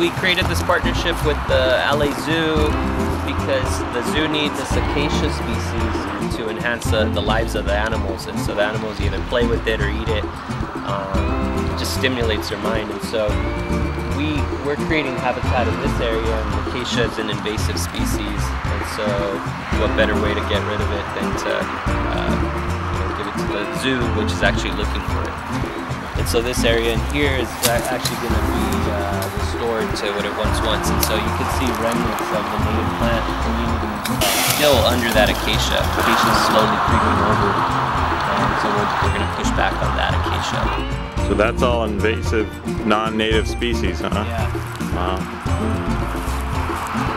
we created this partnership with the LA Zoo because the zoo needs a acacia species to enhance the, the lives of the animals. And so the animals either play with it or eat it. Um, it just stimulates their mind. And so we, we're creating habitat in this area and acacia is an invasive species. And so what better way to get rid of it than to uh, you know, give it to the zoo, which is actually looking for it. And so this area in here is actually going to be uh, restored to what it once was. And so you can see remnants of the native plant community still under that acacia. The acacia is slowly creeping over. And so we're, we're going to push back on that acacia. So that's all invasive, non-native species, huh? Yeah. Wow.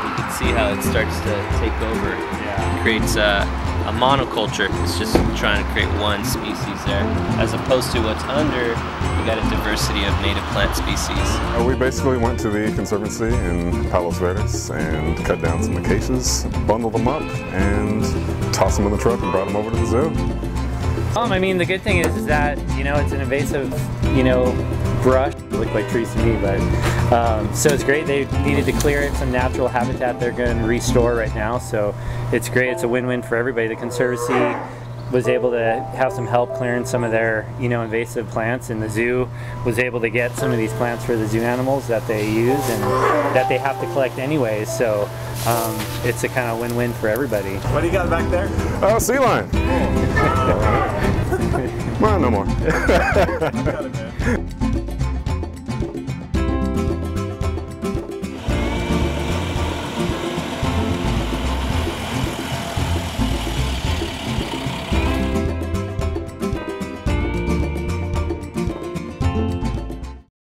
You can see how it starts to take over. Yeah. It creates a, a monoculture. It's just trying to create one species there. As opposed to what's under, you got a diversity of native plant species. Uh, we basically went to the Conservancy in Palos Verdes and cut down some acacias, bundled them up, and tossed them in the truck and brought them over to the zoo. Um, I mean, the good thing is, is that, you know, it's an invasive, you know, brush. They look like trees to me, but, um, so it's great. They needed to clear it, some natural habitat they're going to restore right now, so it's great. It's a win-win for everybody. The Conservancy was able to have some help clearing some of their, you know, invasive plants, and the zoo was able to get some of these plants for the zoo animals that they use and that they have to collect anyways. So um, it's a kind of win-win for everybody. What do you got back there? Oh, sea lion. No more.